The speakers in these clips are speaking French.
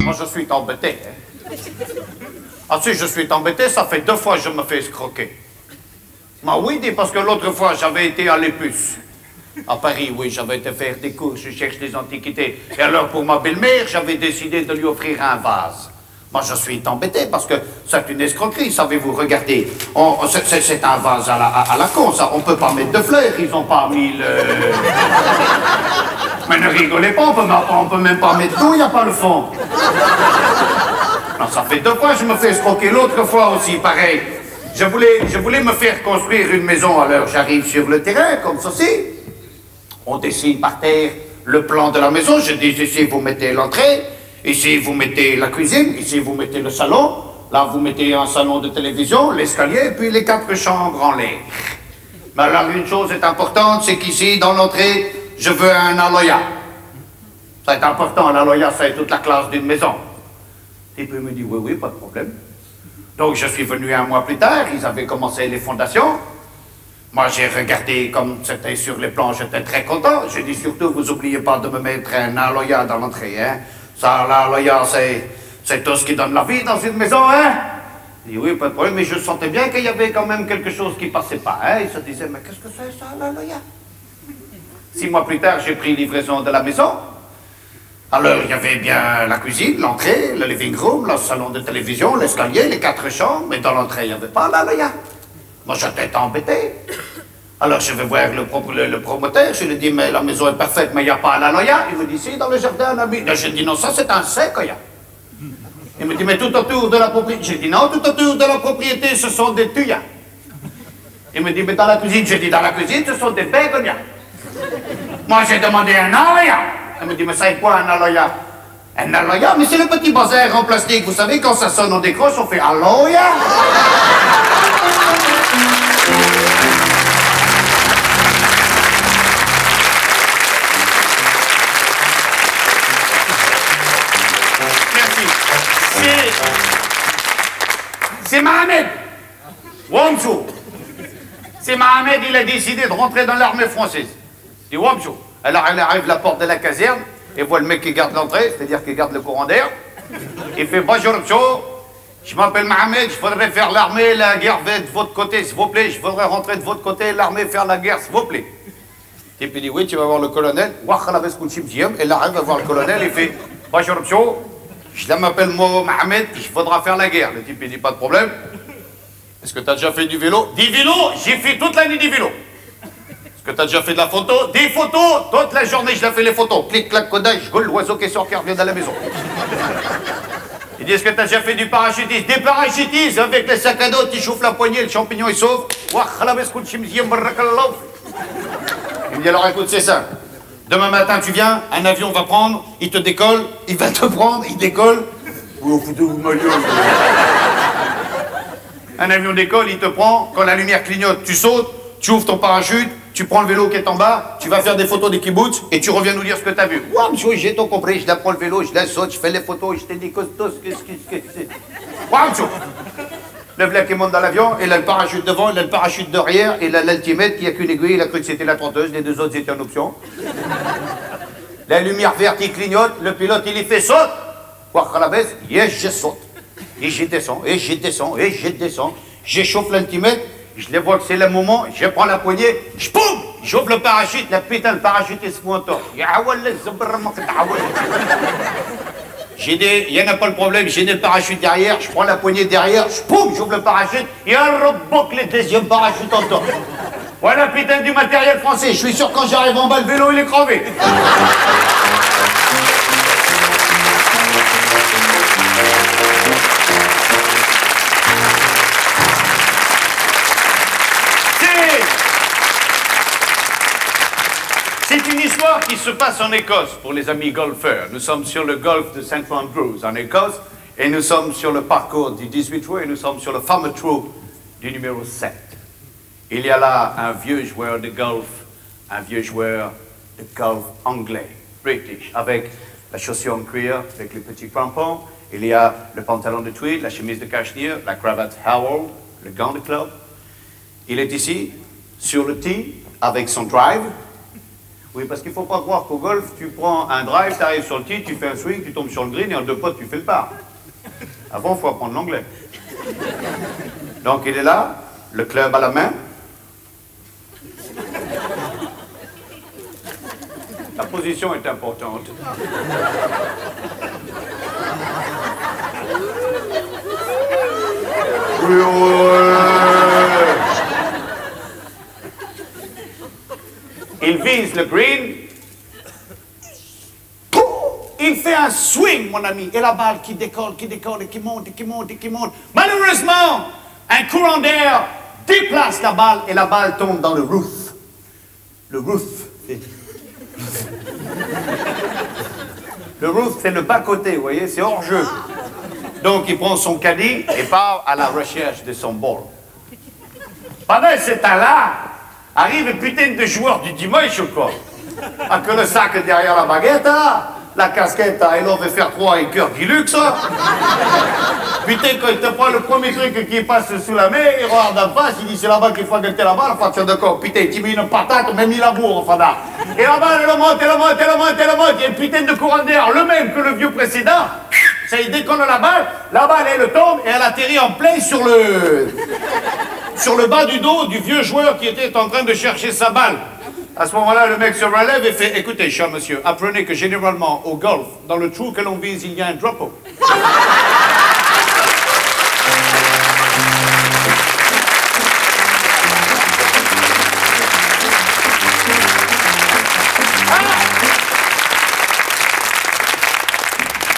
Moi, je suis embêté. hein. Ensuite, je suis embêté, ça fait deux fois que je me fais escroquer. Bah oui, dit, parce que l'autre fois, j'avais été à l'Épus. À Paris, oui, j'avais été faire des courses, je cherche des antiquités. Et alors, pour ma belle-mère, j'avais décidé de lui offrir un vase. Moi, je suis embêté parce que c'est une escroquerie, savez-vous. Regardez, c'est- un vase à la, à, à la con, ça. On peut pas mettre de fleurs, ils ont pas mis le... Mais ne rigolez pas, on peut, on peut même pas mettre d'eau, il n'y a pas le fond. Non, ça fait deux fois que je me fais escroquer, l'autre fois aussi, pareil. Je voulais, je voulais me faire construire une maison, alors j'arrive sur le terrain, comme ceci. On dessine par terre le plan de la maison. Je dis ici, vous mettez l'entrée. Ici, vous mettez la cuisine. Ici, vous mettez le salon. Là, vous mettez un salon de télévision, l'escalier, puis les quatre chambres en l'air. Mais alors, une chose est importante, c'est qu'ici, dans l'entrée, je veux un aloya. Ça est important, l'aloya, c'est toute la classe d'une maison. Et puis il me dit, oui, oui, pas de problème. Donc je suis venu un mois plus tard, ils avaient commencé les fondations. Moi j'ai regardé comme c'était sur les plans, j'étais très content. J'ai dit surtout, vous oubliez pas de me mettre un aloya dans l'entrée. Hein? Ça, l'aloya, c'est, c'est tout ce qui donne la vie dans une maison. Hein? Il dit, oui, pas de problème, mais je sentais bien qu'il y avait quand même quelque chose qui passait pas. Hein? Il se disait, mais qu'est-ce que c'est ça, l'aloya Six mois plus tard, j'ai pris livraison de la maison. Alors, il y avait bien la cuisine, l'entrée, le living room, le salon de télévision, l'escalier, les quatre chambres, mais dans l'entrée, il n'y avait pas l'aloya. Moi, j'étais embêté. Alors, je vais voir le, pro- promoteur, je lui dis, mais la maison est parfaite, mais il n'y a pas l'aloya. Il me dit, si, dans le jardin, mis. Là, Je dis, non, ça, c'est un séquoia. Il me dit, mais tout autour de la propriété. J'ai dit, non, tout autour de la propriété, ce sont des tuyas. Il me dit, mais dans la cuisine, j'ai dit, dans la cuisine, ce sont des bégonias. Moi, j'ai demandé un aloya. Elle me dit, mais c'est quoi un aloya? Un aloya Mais c'est le petit bazar en plastique. Vous savez, quand ça sonne, on décroche, on fait aloya. Wamchou. C'est Mohamed, il a décidé de rentrer dans l'armée française. C'est Wamchou. Alors, elle arrive à la porte de la caserne et voit le mec qui garde l'entrée, c'est-à-dire qui garde le courant d'air. Il fait Bonjour, Wamchou. Je m'appelle Mohamed, je voudrais faire l'armée, la guerre va de votre côté, s'il vous plaît. Je voudrais rentrer de votre côté, l'armée faire la guerre, s'il vous plaît. Et puis il dit, oui, tu vas voir le colonel. Là, elle va voir le colonel, il fait, bonjour, monsieur, je m'appelle Mo- Mohamed, je voudrais faire la guerre. Le type, il dit, pas de problème. Est-ce que tu as déjà fait du vélo? Du vélo, j'ai fait toute l'année du vélo. Est-ce que tu as déjà fait de la photo? Des photos, toute la journée, je l'ai fait les photos. Clic, clac, codage, gueule, l'oiseau qui sort, qui revient dans la maison. Il dit, est-ce que tu as déjà fait du parachutisme Des parachutistes avec les sacs à dos, tu chauffes la poignée, le champignon il sauve. Il me dit alors écoute, c'est ça. Demain matin, tu viens, un avion va prendre, il te décolle, il va te prendre, il décolle. Vous foutez-vous gueule. Un avion décolle, il te prend, quand la lumière clignote, tu sautes, tu ouvres ton parachute, tu prends le vélo qui est en bas, tu vas faire des photos des kibbutz et tu reviens nous dire ce que tu as vu. Ouais, monsieur, j'ai tout compris, je la prends le vélo, je la saute, je fais les photos, je te dis que c'est. Ouais, monsieur. Le v'là qui monte dans l'avion, il a le parachute devant, il a le parachute derrière, et a l'altimètre, n'y a qu'une aiguille, il a cru que c'était la trotteuse, les deux autres étaient en option. La lumière verte, il clignote, le pilote, il y fait saute. Quoi la baisse, yes, je saute. Et je descends, et je descends, et je descends. J'échauffe l'altimètre, je les vois que c'est le moment, je prends la poignée, je poum J'ouvre le parachute, la putain, le parachute, il se fout en tort. Ya wallah, zabrama, kataoual. J'ai des, il n'y en a pas le problème, j'ai des parachutes derrière, je prends la poignée derrière, je poum, j'ouvre le parachute, et un reboucle le deuxième parachute en tort. Voilà putain du matériel français, je suis sûr quand j'arrive en bas, le vélo il est crevé. C'est une histoire qui se passe en Écosse pour les amis golfeurs. Nous sommes sur le golfe de St. Andrews en Écosse et nous sommes sur le parcours du 18 trou et nous sommes sur le fameux trou du numéro 7. Il y a là un vieux joueur de golf, un vieux joueur de golf anglais, british, avec la chaussure en cuir, avec les petits crampons. Il y a le pantalon de tweed, la chemise de cachemire, la cravate Howell, le gant de club. Il est ici, sur le tee, avec son drive, Oui, parce qu'il ne faut pas croire qu'au golf, tu prends un drive, tu arrives sur le tee, tu fais un swing, tu tombes sur le green et en deux potes, tu fais le par. Avant, il faut apprendre l'anglais. Donc il est là, le club à la main. La position est importante. Il vise le green. Il fait un swing, mon ami. Et la balle qui décolle, qui décolle, qui monte, qui monte, qui monte. Malheureusement, un courant d'air déplace la balle et la balle tombe dans le roof. Le roof. Le roof, c'est le bas-côté, vous voyez, c'est hors jeu. Donc il prend son caddie et part à la recherche de son ball. Pendant ce temps-là, arrive une putain de joueur du dimanche quoi Avec le sac derrière la baguette, hein? la casquette, hein, il veut faire trois et cœur du luxe. hein. Putain, quand il te prend le premier truc qui passe sous la main, il regarde en face, il dit c'est là-bas qu'il faut guetter la balle, enfin, tiens d'accord, putain, tu mets une patate, même il laboure, enfin là. Et la balle, elle monte, elle monte, elle monte, elle monte, une putain de courant d'air, le même que le vieux précédent. Ça, il décolle la balle, la balle, elle tombe et elle atterrit en plein sur le... sur le bas du dos du vieux joueur qui était en train de chercher sa balle. À ce moment-là, le mec se relève et fait Écoutez, cher monsieur, apprenez que généralement, au golf, dans le trou que l'on vise, il y a un drapeau.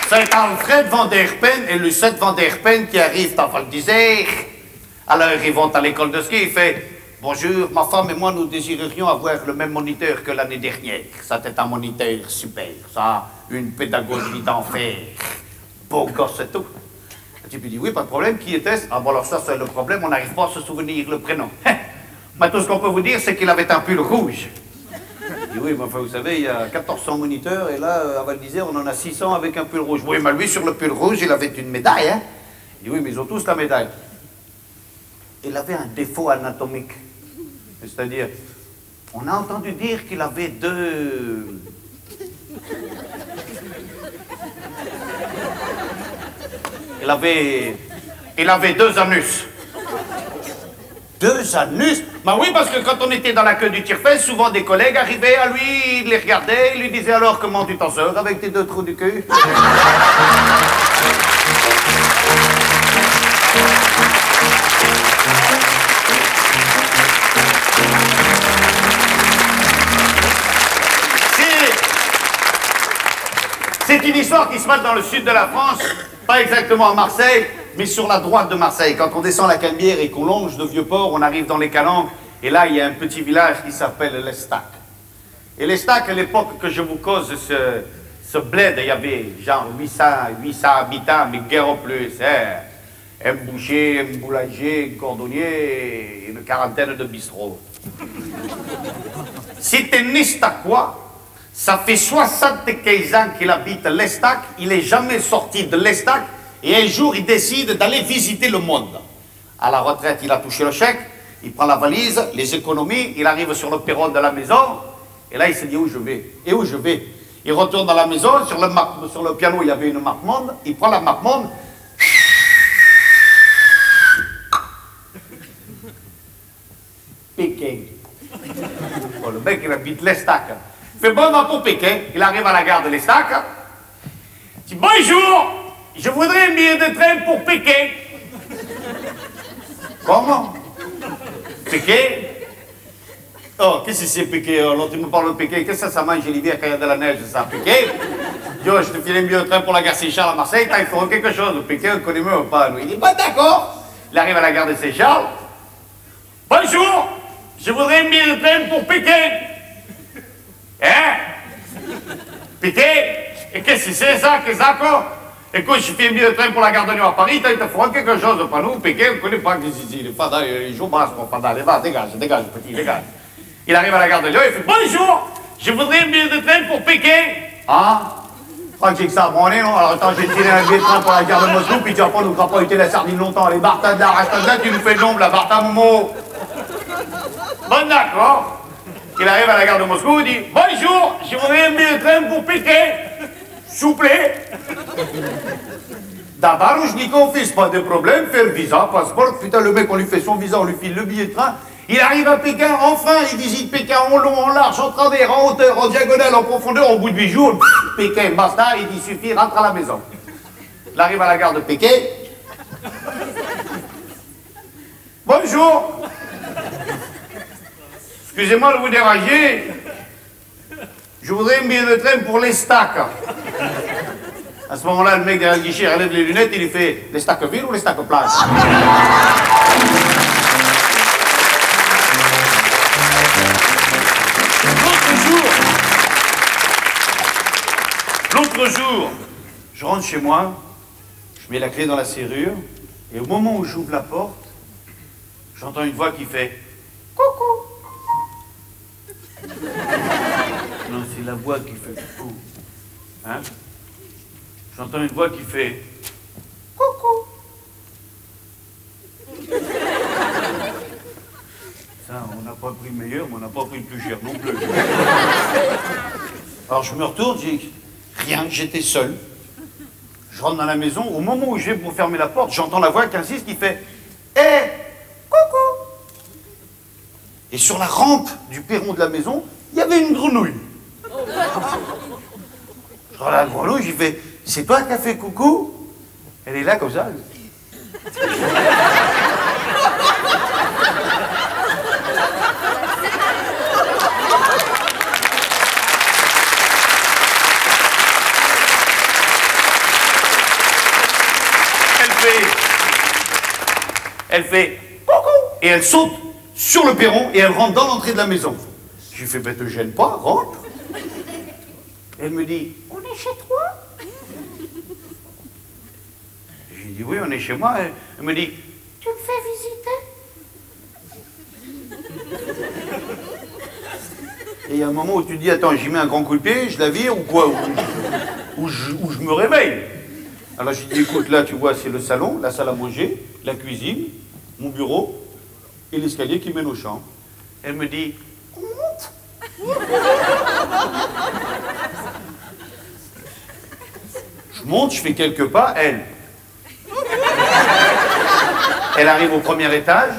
C'est Alfred van der Pen et Lucette van der Pen qui arrivent à Val d'Isère. Alors ils vont à l'école de ski, il fait Bonjour, ma femme et moi nous désirerions avoir le même moniteur que l'année dernière. Ça c'est un moniteur super, ça, une pédagogie d'enfer. Beau gosse et tout. Le type il dit Oui, pas de problème, qui était-ce? Ah bon alors ça c'est le problème, on n'arrive pas à se souvenir le prénom. Mais tout ce qu'on peut vous dire c'est qu'il avait un pull rouge. Il dit, oui, mais enfin, vous savez, il y a 1400 moniteurs et là, à Val on en a 600 avec un pull rouge. Oui, mais lui, sur le pull rouge, il avait une médaille, hein. Il dit, oui, mais ils ont tous la médaille. Il avait un défaut anatomique. C'est-à-dire, on a entendu dire qu'il avait deux... Il avait... Il avait deux anus. Deux anus? Bah oui, parce que quand on était dans la queue du tire-fesse, souvent des collègues arrivaient à lui, ils les regardaient, ils lui disaient alors comment tu t'en sors avec tes deux trous du cul? C'est une histoire qui se passe dans le sud de la France, pas exactement à Marseille, mais sur la droite de Marseille. Quand on descend la Canebière et qu'on longe de Vieux-Port, on arrive dans les Calanques, et là, il y a un petit village qui s'appelle l'Estac. Et l'Estac, à l'époque que je vous cause ce, ce bled, il y avait genre 800, 800 habitants, mais guère au plus. hein. Un boucher, un boulanger, un cordonnier une quarantaine de bistrots. C'est un. Ça fait 75 ans qu'il habite l'Estac. Il n'est jamais sorti de l'Estac. Et un jour, il décide d'aller visiter le monde. À la retraite, il a touché le chèque. Il prend la valise, les économies. Il arrive sur le perron de la maison. Et là, il se dit où je vais? Et où je vais? Il retourne dans la maison. Sur le, piano, il y avait une marque monde. Il prend la marque monde. Pékin. Bon, le mec, il habite l'Estac. Fait bon, pour Pékin. Il arrive à la gare de l'Estac. Il dit bonjour, je voudrais un billet de train pour Pékin. Comment? Pékin? Oh, qu'est-ce que c'est Pékin? Oh, L'autre, il me parle de Pékin. Qu'est-ce que ça mange l'hiver quand il y a de la neige, ça Pékin? Yo, je te file un billet de train pour la gare Saint-Charles à Marseille. Il faut quelque chose. Pékin, on connaît même pas. Il dit, bah d'accord. Il arrive à la gare de Saint-Charles. Bonjour, je voudrais un billet de train pour Pékin. Hein? Pékin Et qu'est-ce que c'est ça, qu'est-ce que ça, Écoute, je fais un billet de train pour la gare de Lyon à Paris, t'as- il te faut quelque chose pour nous, Pékin, on connaît pas que ici, les fadas, les jours basse, mon fada, allez, va, dégage, dégage, petit, dégage. Il arrive à la gare de Lyon, il fait Bonjour, je voudrais un billet de train pour Pékin. Ah Pas que ça branler, non? Alors attends, j'ai tiré un billet de train pour la gare de Moscou, puis tu vas pas nous la sardine longtemps. Bartada, reste là, tu nous fais l'ombre, la Barta Momo. Bon, d'accord. Il arrive à la gare de Moscou, il dit Bonjour, je voudrais un billet de train pour Pékin. S'il vous plaît. Dabarouchnikov, fils, pas de problème, faire visa, passeport. Putain, le mec, on lui fait son visa, on lui file le billet de train. Il arrive à Pékin, enfin, il visite Pékin en long, en large, en travers, en hauteur, en diagonale, en profondeur, au bout de huit jours. Pékin, basta, il dit suffit, rentre à la maison. Il arrive à la gare de Pékin. Bonjour. Excusez-moi de vous déranger. Je voudrais un billet de train pour les stacks. À ce moment-là, le mec derrière le guichet relève les lunettes, il lui fait les stacks villes ou les stacks jour, l'autre jour, je rentre chez moi, je mets la clé dans la serrure, et au moment où j'ouvre la porte, j'entends une voix qui fait Coucou Non, c'est la voix qui fait coucou. Hein? J'entends une voix qui fait Coucou Ça, on n'a pas pris le meilleur, mais on n'a pas pris le plus cher non plus. Alors je me retourne, dis Rien, j'étais seul. Je rentre dans la maison, au moment où je vais pour fermer la porte, j'entends la voix qui insiste qui fait Hé Coucou Et sur la rampe du perron de la maison, il y avait une grenouille. Je regarde la grenouille, j'y fais C'est toi qui as fait coucou Elle est là comme ça. Elle fait. Elle fait coucou et elle saute sur le perron et elle rentre dans l'entrée de la maison. Je lui fais, ben te gêne pas, rentre. Elle me dit, on est chez toi J'ai dit, oui, on est chez moi. Elle, me dit, tu me fais visiter Et il y a un moment où tu te dis, attends, j'y mets un grand coup de pied, je la vire ou quoi ou, je, ou je me réveille. Alors j'ai dit, écoute, là, tu vois, c'est le salon, la salle à manger, la cuisine, mon bureau et l'escalier qui mène aux chambres. Elle me dit, on monte Je monte, je fais quelques pas, elle. Elle arrive au premier étage,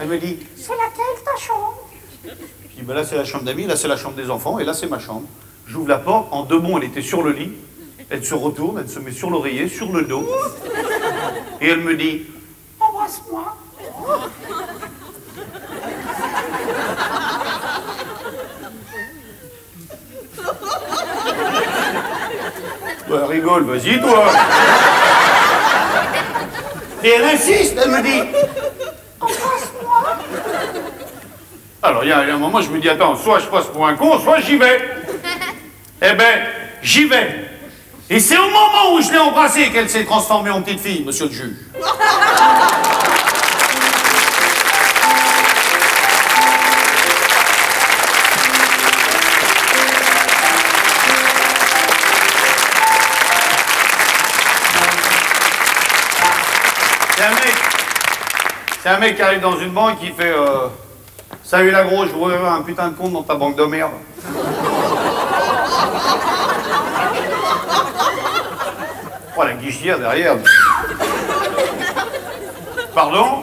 elle me dit, c'est laquelle ta chambre? Je dis, ben là c'est la chambre d'amis, là c'est la chambre des enfants, et là c'est ma chambre. J'ouvre la porte, en deux bonds elle était sur le lit, elle se retourne, elle se met sur l'oreiller, sur le dos, et elle me dit, embrasse-moi. Bah, rigole, vas-y, toi. Et elle insiste, elle me dit, embrasse-moi. Alors, il y, a il y a un moment, je me dis, attends, soit je passe pour un con, soit j'y vais. Eh ben, j'y vais. Et c'est au moment où je l'ai embrassée qu'elle s'est transformée en petite fille, monsieur le juge. C'est un mec. C'est un mec qui arrive dans une banque qui fait euh, Salut la grosse, je voudrais un putain de compte dans ta banque de merde. Oh la guichière derrière. Pardon?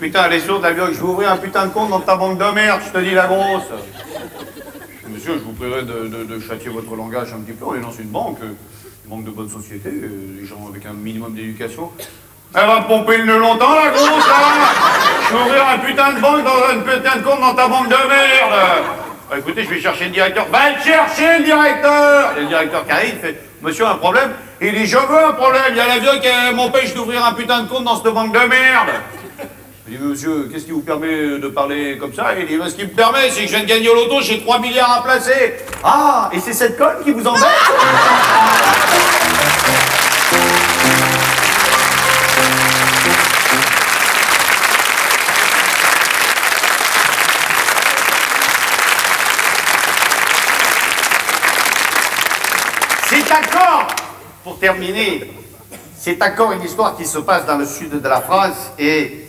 Putain, elle est sourde, gueule, je vais ouvrir un putain de compte dans ta banque de merde, je te dis la grosse. Monsieur, je vous prierai de, de- châtier votre langage un petit peu. On est dans une banque, euh, une banque de bonne société, euh, des gens avec un minimum d'éducation. Elle va pomper le nœud longtemps, la grosse, là ouvrir un putain de banque dans un putain de compte dans ta banque de merde Bah, Écoutez, je vais chercher le directeur. Va le chercher, le directeur Et le directeur qui arrive, il fait Monsieur, un problème Il dit Je veux un problème, il y a l'avion qui euh, m'empêche d'ouvrir un putain de compte dans cette banque de merde je dis, monsieur, qu'est-ce qui vous permet de parler comme ça Il dit, ce qui me permet, c'est que je viens de gagner au loto, j'ai 3 milliards à placer. Ah, et c'est cette conne qui vous embête terminer, c'est encore une histoire qui se passe dans le sud de la France et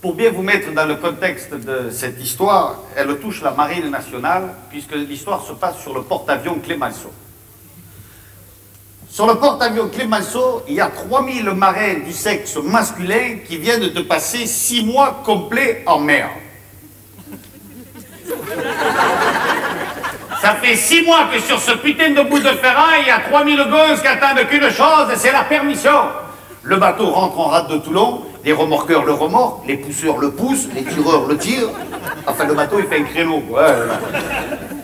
Pour bien vous mettre dans le contexte de cette histoire, elle touche la marine nationale, puisque l'histoire se passe sur le porte-avions Clémenceau. Sur le porte-avions Clémenceau, il y a 3000 marins du sexe masculin qui viennent de passer 6 mois complets en mer. Ça fait 6 mois que sur ce putain de bout de ferraille, il y a 3000 gosses qui attendent qu'une chose, c'est la permission. Le bateau rentre en rade de Toulon, les remorqueurs le remorquent, les pousseurs le poussent, les tireurs le tirent. Enfin, le bateau, il fait un créneau.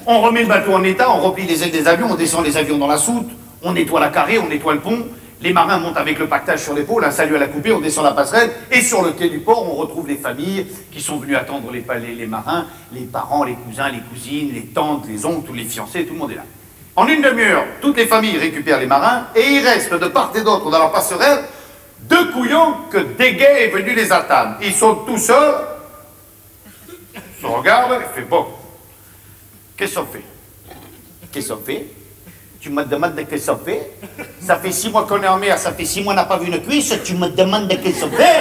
On remet le bateau en état, on replie les ailes des avions, on descend les avions dans la soute, on nettoie la carrée, on nettoie le pont. Les marins montent avec le pactage sur l'épaule, un salut à la coupée, on descend la passerelle, et sur le quai du port, on retrouve les familles qui sont venues attendre les, les, les marins, les parents, les cousins, les cousines, les tantes, les oncles, tous les fiancés, tout le monde est là. En une demi-heure, toutes les familles récupèrent les marins, et il reste de part et d'autre dans la passerelle deux couillons que Déguet est venu les attendre. Ils sont tout seuls, se regardent, et fait bon. Qu'est-ce qu'on fait? Qu'est-ce qu'on fait? Tu me demandes de qu'est-ce qu'on fait? Ça fait six mois qu'on est en mer, ça fait six mois qu'on n'a pas vu une cuisse, tu me demandes de qu'est-ce qu'on fait?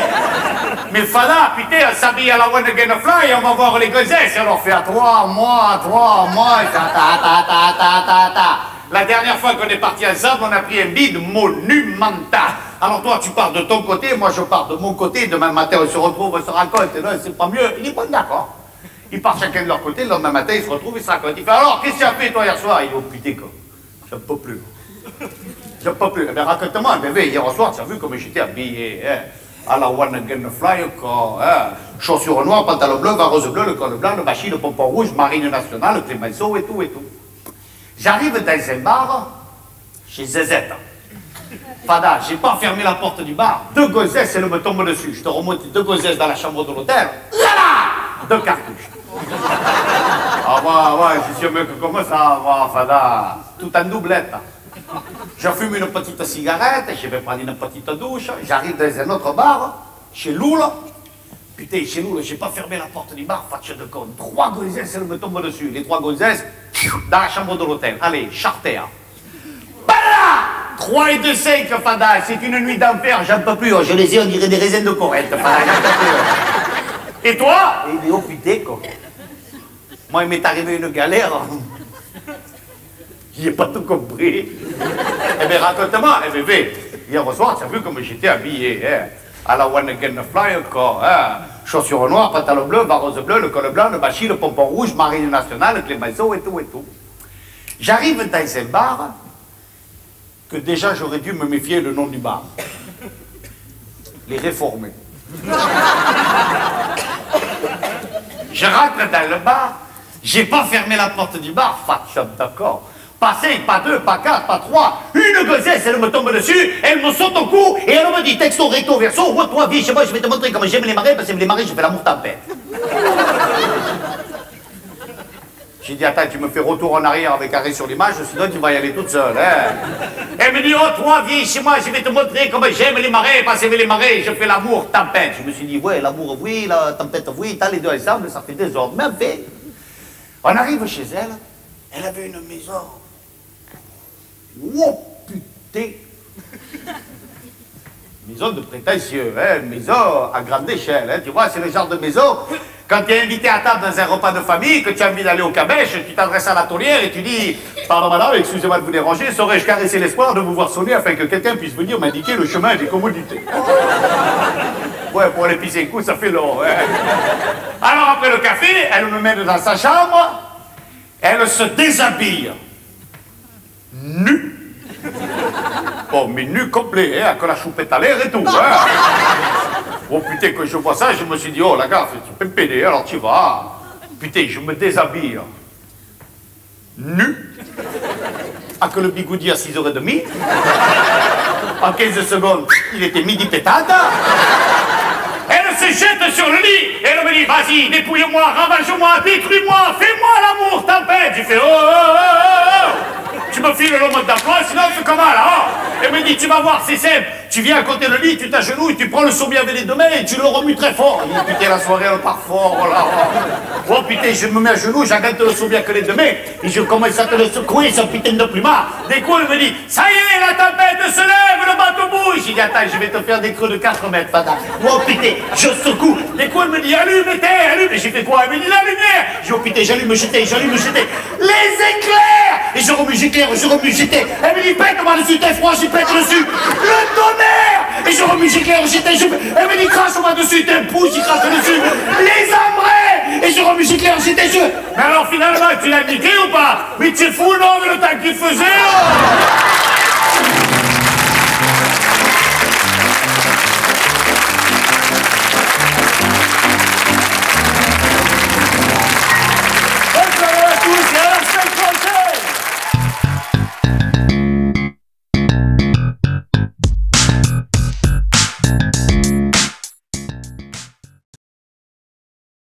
Mais Fada, putain, on s'habille à la One Again Fly, on va voir les gonzesses, on leur fait à trois mois, trois mois, ta ta ta ta ta ta ta. La dernière fois qu'on est parti ensemble, on a pris un bide monumental. Alors toi, tu pars de ton côté, moi je pars de mon côté, demain matin on se retrouve, on se raconte, c'est pas mieux. Il est pas d'accord. Ils partent chacun de leur côté, le lendemain matin ils se retrouvent, ils se racontent. Il fait alors, qu'est-ce que tu as fait toi hier soir? Il dit, oh putain quoi. J'en peux plus. J'en peux plus. Eh bien, raconte-moi, bébé, hier soir, tu as vu comment j'étais habillé, hein, à la One Again Fly, quoi, hein, chaussures noires, pantalon bleu, rose bleu, le col blanc, le machine, le pompon rouge, marine nationale, le clémenceau et tout et tout. J'arrive dans un bar, chez Zezette. Fada, j'ai pas fermé la porte du bar, deux gossesses, elles me tombent dessus. Je te remonte deux gossesses dans la chambre de l'hôtel, là, deux cartouches. Ah ouais, ouais, je suis mieux que comment ça va, Fada Tout en doublette. Je fume une petite cigarette, je vais prendre une petite douche, j'arrive dans un autre bar, chez Loul. Putain, chez Loul, j'ai pas fermé la porte du bar, fatche de con. Trois gonzesses, elles me tombent dessus. Les trois gonzesses, dans la chambre de l'hôtel. Allez, charter. Bala 3 et 2, 5, Fada, c'est une nuit d'enfer, j'en peux plus. Je les ai, on dirait des raisins de Corinthe, Fada, j'en peux plus. Et toi? Il dit, oh putain, quoi. Moi, il m'est arrivé une galère. J'ai pas tout compris. Eh bien, raconte-moi, eh bien, hier soir, tu as vu comme j'étais habillé, hein, à la One Again Fly encore, hein, chaussures noires, pantalon bleu, rose bleu, le col blanc, le bachis, le pompon rouge, marine nationale, clémenceau et tout et tout. J'arrive dans un bar que déjà j'aurais dû me méfier le nom du bar. Les réformés. Je rentre dans le bar, j'ai pas fermé la porte du bar, fat d'accord. Pas cinq, pas deux, pas quatre, pas trois. Une gossesse, elle me tombe dessus, elle me saute au cou et elle me dit texto, recto, verso, ouais, toi, viens chez moi, je vais te montrer comment j'aime les marées, parce que les marées, je fais l'amour tempête. J'ai dit, attends, tu me fais retour en arrière avec arrêt sur l'image, sinon tu vas y aller toute seule. Hein. Elle me dit, oh, toi, viens chez moi, je vais te montrer comment j'aime les marées, parce que les marées, je fais l'amour tempête. Je me suis dit, ouais, l'amour, oui, la tempête, oui, t'as les deux ensemble, ça fait des ordres. Mais en fait, on arrive chez elle, elle avait une maison. Oh putain Maison de prétentieux, hein, maison à grande échelle, hein, tu vois, c'est le genre de maison, quand tu es invité à table dans un repas de famille, que tu as envie d'aller au cabèche, tu t'adresses à la tournière et tu dis « Pardon madame, excusez-moi de vous déranger, saurais-je caresser l'espoir de vous voir sonner afin que quelqu'un puisse venir m'indiquer le chemin des commodités ?» Ouais, pour aller pisser un coup, ça fait long. Hein. Alors après le café, elle me met dans sa chambre, elle se déshabille. Nu. Bon, mais nu complet, hein, avec la choupette à l'air et tout. Hein. Oh putain, quand je vois ça, je me suis dit, oh la gaffe, tu peux me péder, alors tu vas. Putain, je me déshabille. Nu. Avec le bigoudi à 6h30. En 15 secondes, il était midi pétade. Sur le lit et elle me dit Vas-y, dépouille-moi, ravage-moi, détruis-moi, fais-moi l'amour, tempête. J'ai fait Oh, oh, oh, oh, Tu me files le mode d'emploi, sinon c'est comment là oh me dit, tu vas voir, c'est simple. Tu viens à côté le lit, tu t'agenouilles, tu prends le sommier avec les deux mains et tu le remues très fort. Il putain, la soirée, elle part fort, oh là. Oh, oh putain, je me mets à genoux, j'arrête le sommier avec les deux mains et je commence à te le secouer, ce putain de plumard. Des coups, il me dit, ça y est, la tempête se lève, le bateau bouge. J'ai dit, attends, je vais te faire des creux de 4 mètres, fada. Oh putain, je secoue. Des coups, il me dit, allume, t'es, allume. Et j'ai fait quoi Il me dit, la lumière. J'ai dit, oh putain, j'allume, j'étais, j'allume, j'étais. Les éclairs Et je remue, j'éclaire, je remue, j'étais. Elle me dit, pète-moi dessus, t'es froid, j'y pète dessus. Le Et je remue, j'éclaire, j'étais, je... Elle me dit, crache-moi dessus, t'es pouce, j'y crache dessus. Les embrais Et je remue, j'éclaire, j'étais, je... Mais alors finalement, tu l'as niqué ou pas? Mais tu fous, non, le temps qu'il faisait oh